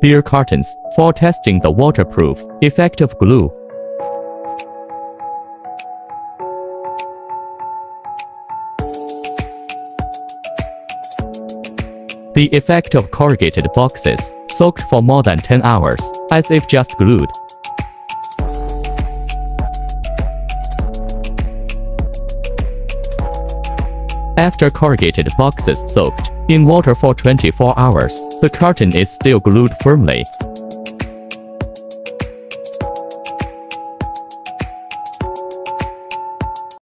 beer cartons for testing the waterproof effect of glue. The effect of corrugated boxes, soaked for more than 10 hours, as if just glued. After corrugated boxes soaked in water for 24 hours, the carton is still glued firmly.